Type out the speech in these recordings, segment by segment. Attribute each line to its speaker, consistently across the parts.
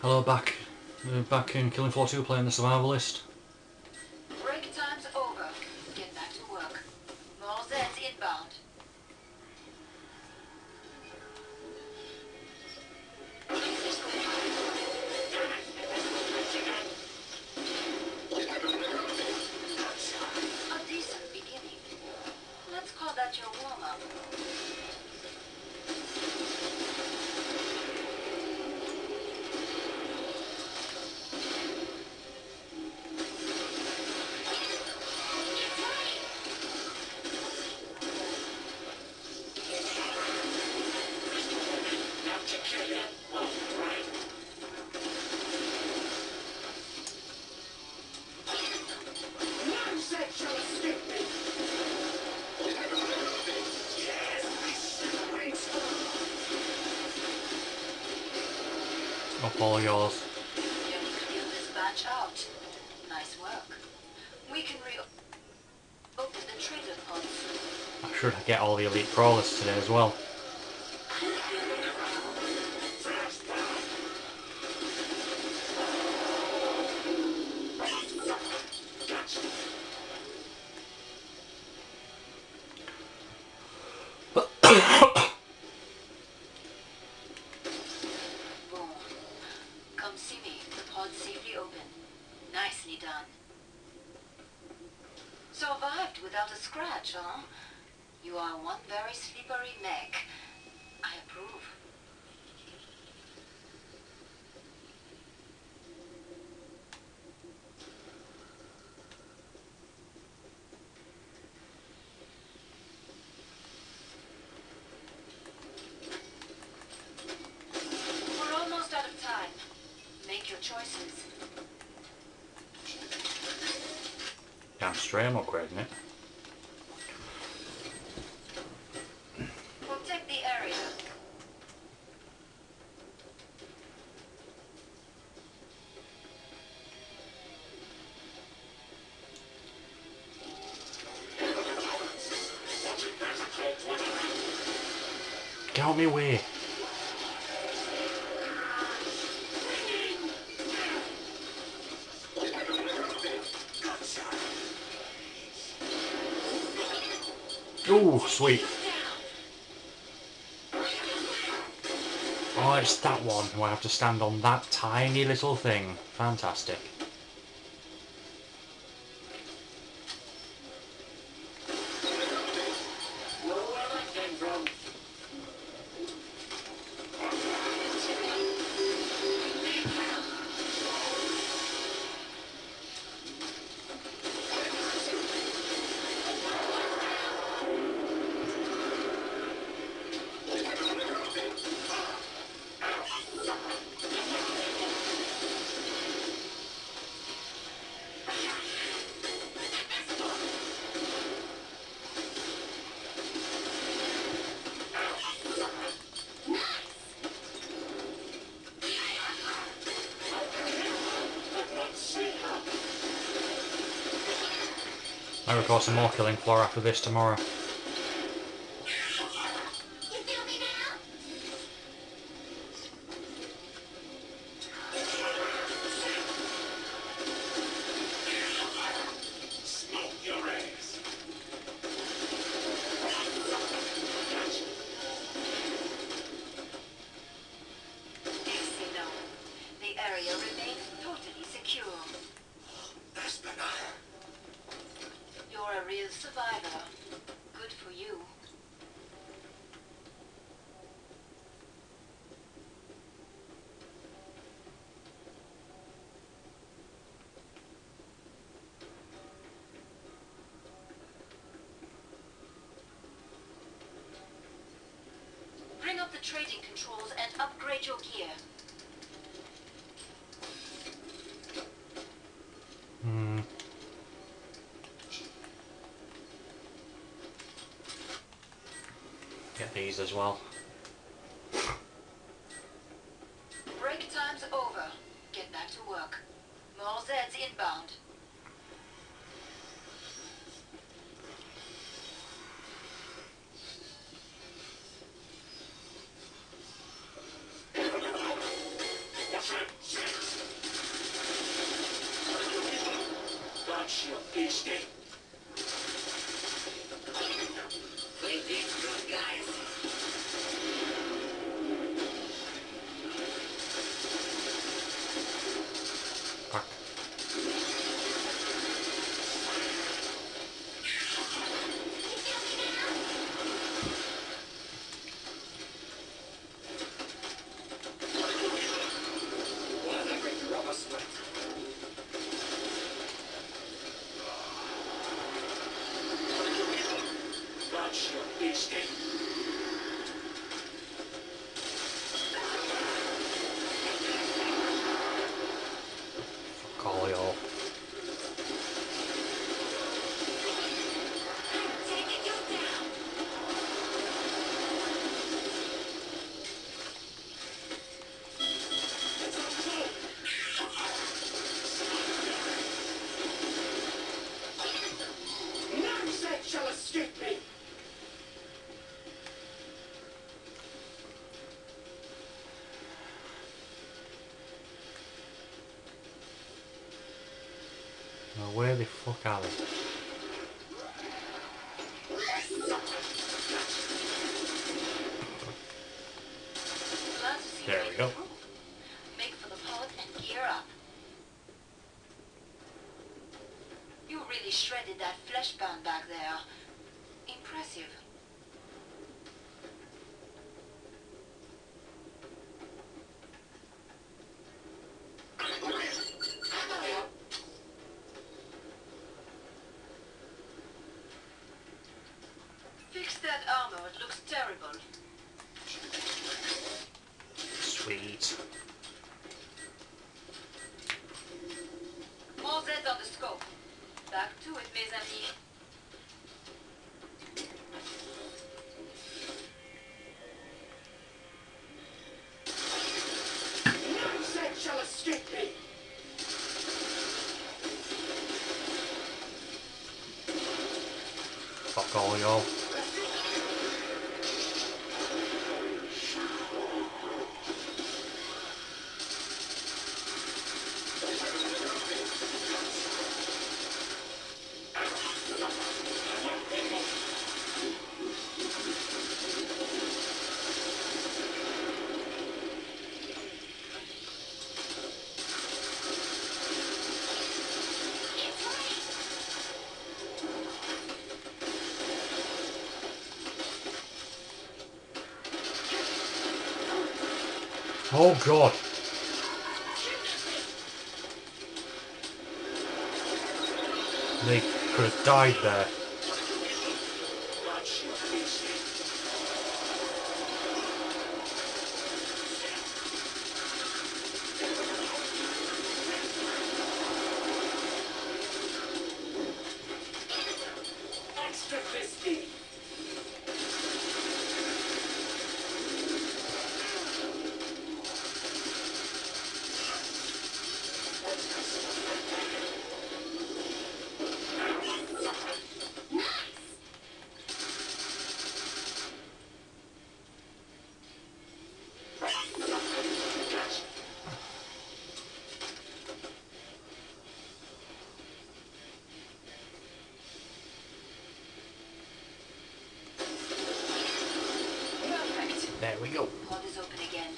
Speaker 1: Hello, back, back in Killing Floor 2 playing the Survivalist. Up all yours.
Speaker 2: Nearly cleared this batch out. Nice work. We can re- the trader pods.
Speaker 1: I should get all the elite crawlers today as well.
Speaker 2: Done. Survived without a scratch, huh? You are one very slippery mech. I approve. We're almost out of time. Make your choices.
Speaker 1: Straight I'm upgrading it.
Speaker 2: Protect the area.
Speaker 1: Get out of my way. Ooh, sweet. Oh, it's that one who I have to stand on that tiny little thing. Fantastic. I record some more Killing Floor after this tomorrow.
Speaker 2: Survivor. Good for you. Bring up the trading controls and upgrade your gear.
Speaker 1: these as well.
Speaker 2: Break time's over. Get back to work. More Zeds inbound.
Speaker 3: Gotcha, beastie. Watch
Speaker 1: Now where the fuck are they? There we go.
Speaker 2: Make for the pod and gear up. You really shredded that Fleshpound back there. Impressive. Fix that armor, it looks terrible.
Speaker 1: Sweet.
Speaker 2: More Zeds on the scope. Back to it, mes amis.
Speaker 3: None shall escape me.
Speaker 1: Fuck all y'all. Oh god. They could have died there. There we go.
Speaker 2: Pod is open again.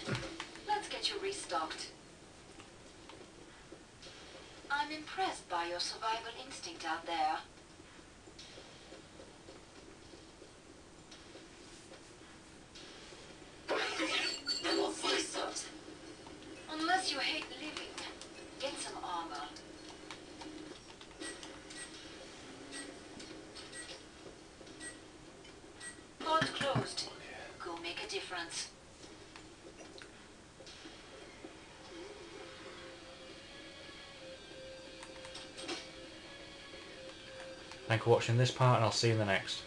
Speaker 2: Let's get you restocked. I'm impressed by your survival instinct out there. Unless you hate living, get some armor. Pod closed. Go
Speaker 1: Thank you for watching this part and I'll see you in the next.